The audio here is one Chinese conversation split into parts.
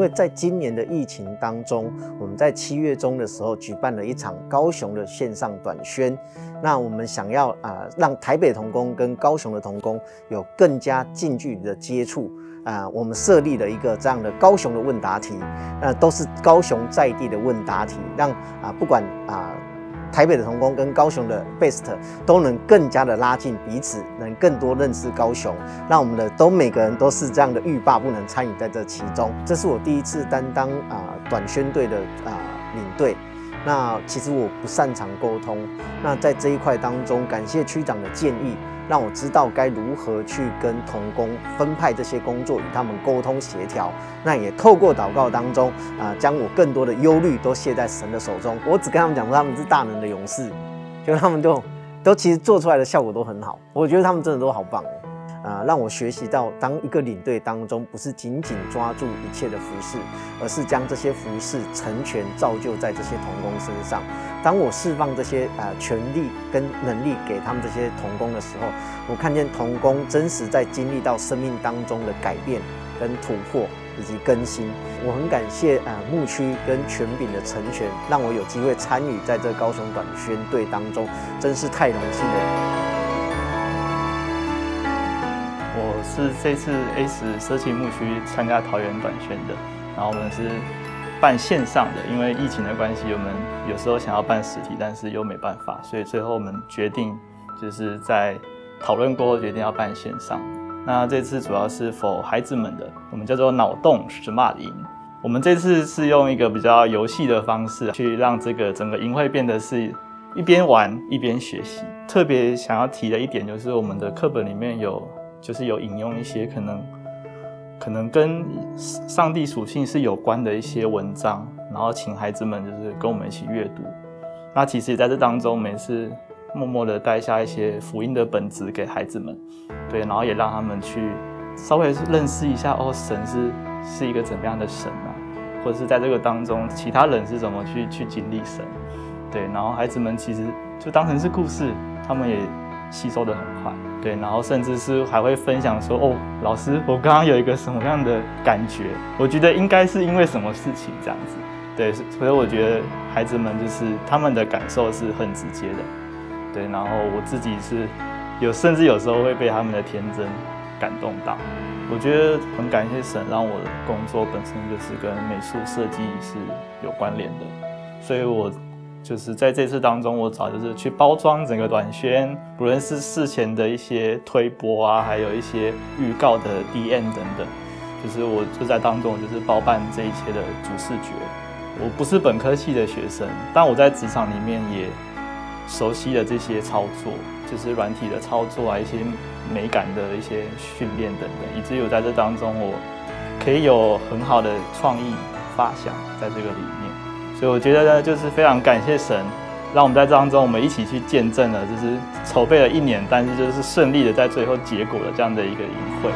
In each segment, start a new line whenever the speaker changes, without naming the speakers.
因为在今年的疫情当中，我们在七月中的时候举办了一场高雄的线上短宣，那我们想要啊让台北童工跟高雄的童工有更加近距离的接触啊，我们设立了一个这样的高雄的问答题，那都是高雄在地的问答题，让啊不管啊。台北的童工跟高雄的 Best 都能更加的拉近彼此，能更多认识高雄，让我们的都每个人都是这样的欲罢不能参与在这其中。这是我第一次担当啊短宣队的啊领队，那其实我不擅长沟通，那在这一块当中，感谢区长的建议。让我知道该如何去跟童工分派这些工作，与他们沟通协调。那也透过祷告当中啊，将我更多的忧虑都卸在神的手中。我只跟他们讲说，他们是大能的勇士，就他们都都其实做出来的效果都很好。我觉得他们真的都好棒。啊，让我学习到，当一个领队当中，不是紧紧抓住一切的服饰，而是将这些服饰成全造就在这些童工身上。当我释放这些啊权力跟能力给他们这些童工的时候，我看见童工真实在经历到生命当中的改变、跟突破以及更新。我很感谢啊牧区跟权柄的成全，让我有机会参与在这高雄短宣队当中，真是太荣幸了。
是这次 A 十社情牧区参加桃园短宣的，然后我们是办线上的，因为疫情的关系，我们有时候想要办实体，但是又没办法，所以最后我们决定就是在讨论过后决定要办线上。那这次主要是否孩子们的，我们叫做脑洞 Smart 营。我们这次是用一个比较游戏的方式去让这个整个营会变得是一边玩一边学习。特别想要提的一点就是我们的课本里面有。就是有引用一些可能可能跟上帝属性是有关的一些文章，然后请孩子们就是跟我们一起阅读。那其实也在这当中，我们也是默默的带下一些福音的本子给孩子们，对，然后也让他们去稍微认识一下哦，神是是一个怎么样的神啊，或者是在这个当中其他人是怎么去去经历神，对，然后孩子们其实就当成是故事，他们也吸收的很快。对，然后甚至是还会分享说，哦，老师，我刚刚有一个什么样的感觉？我觉得应该是因为什么事情这样子。对，所以我觉得孩子们就是他们的感受是很直接的。对，然后我自己是有，甚至有时候会被他们的天真感动到。我觉得很感谢神，让我的工作本身就是跟美术设计是有关联的，所以我。就是在这次当中，我找就是去包装整个短宣，不论是事前的一些推播啊，还有一些预告的 DM 等等，就是我就在当中就是包办这一切的主视觉。我不是本科系的学生，但我在职场里面也熟悉了这些操作，就是软体的操作啊，一些美感的一些训练等等，以至于我在这当中我可以有很好的创意发想在这个里面。所以我觉得呢，就是非常感谢神，让我们在这当中，我们一起去见证了，就是筹备了一年，但是就是顺利的在最后结果的这样的一个营会。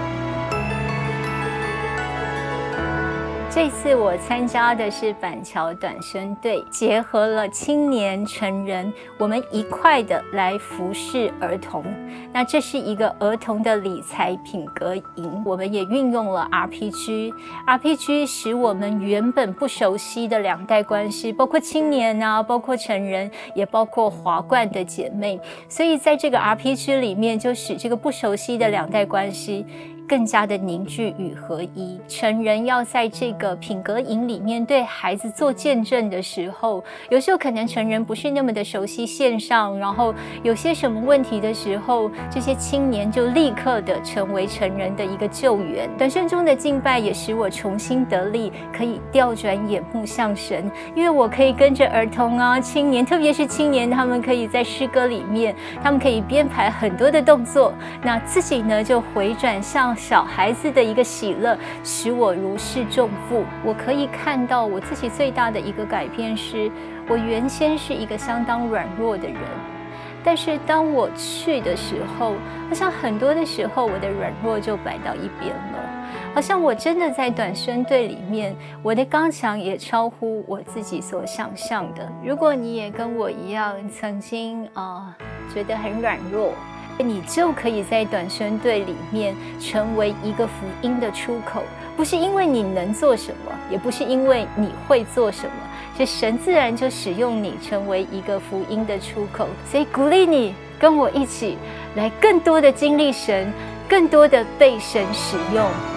这次我参加的是板桥短宣队，结合了青年、成人，我们一块的来服侍儿童。那这是一个儿童的理财品格营，我们也运用了 RPG，RPG 使我们原本不熟悉的两代关系，包括青年啊，包括成人，也包括华冠的姐妹，所以在这个 RPG 里面，就使这个不熟悉的两代关系。更加的凝聚与合一。成人要在这个品格营里面对孩子做见证的时候，有时候可能成人不是那么的熟悉线上，然后有些什么问题的时候，这些青年就立刻的成为成人的一个救援。短生中的敬拜也使我重新得力，可以调转眼目向神，因为我可以跟着儿童啊、青年，特别是青年，他们可以在诗歌里面，他们可以编排很多的动作，那自己呢就回转向。小孩子的一个喜乐，使我如释重负。我可以看到我自己最大的一个改变是，我原先是一个相当软弱的人，但是当我去的时候，好像很多的时候我的软弱就摆到一边了，好像我真的在短宣队里面，我的刚强也超乎我自己所想象的。如果你也跟我一样，曾经啊觉得很软弱。你就可以在短宣队里面成为一个福音的出口。不是因为你能做什么，也不是因为你会做什么，是神自然就使用你成为一个福音的出口。所以鼓励你跟我一起来，更多的经历神，更多的被神使用。